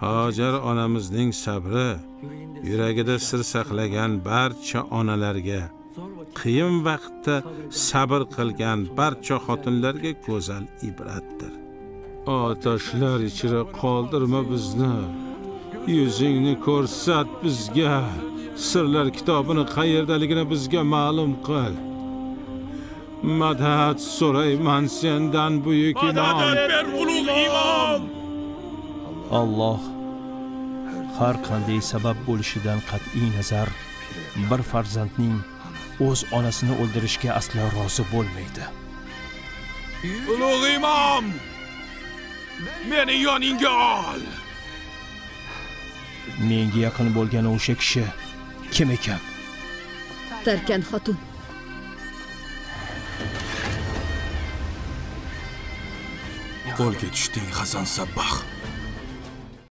hojar onamizning sabri yuragida sir saqlagan barcha onalarga qiyin vaqtda sabr qilgan barcha xotinlarga go'zal ibratdir. Otashlar ichra qoldirma bizni. Yuzingni ko'rsat bizga. Sirlar kitobini qayerdaligini bizga ma'lum qil. Madad so'rayman sendan buyuk imom ber ulug' imom Alloh har qanday sabab bo'lishidan qat'iy nazar bir farzandning o'z onasini o'ldirishga aslo rozi bo'lmaydi. ulug' imom meni yoningga ol Menga yaqin bo'lgan o'sha kishi kim ekan? tarkan xotun qo'lga tushding hasan sabbax